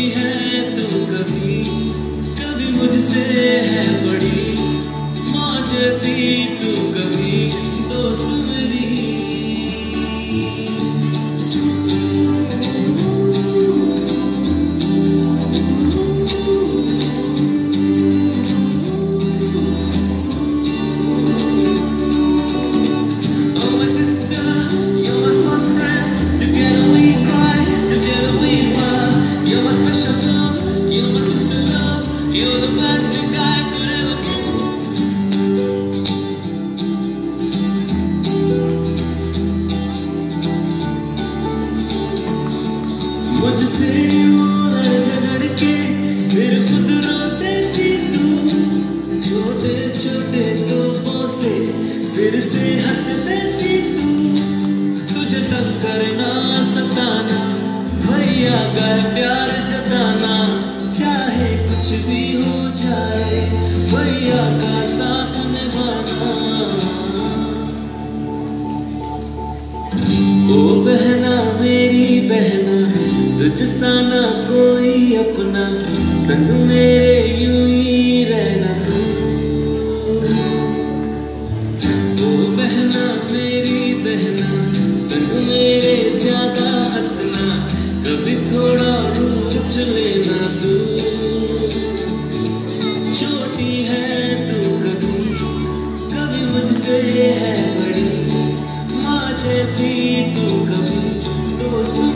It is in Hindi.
हुई है तू कभी कभी मुझसे है बड़ी माँ जैसी तू मुझसे लड़ के, फिर खुद रोते छोटे छोटे तोपों से फिर से हँसते थी तुझे तंग करना, सताना, भैया का प्यार जताना, चाहे कुछ भी हो तुझसा ना कोई अपना, संग मेरे यूँ ही रहना तू। वो बहना मेरी बहना, संग मेरे ज़्यादा हंसना, कभी थोड़ा रूठ लेना तू। छोटी है तू कभी कभी मुझसे है बड़ी, माँ जैसी तू कभी, दोस्तों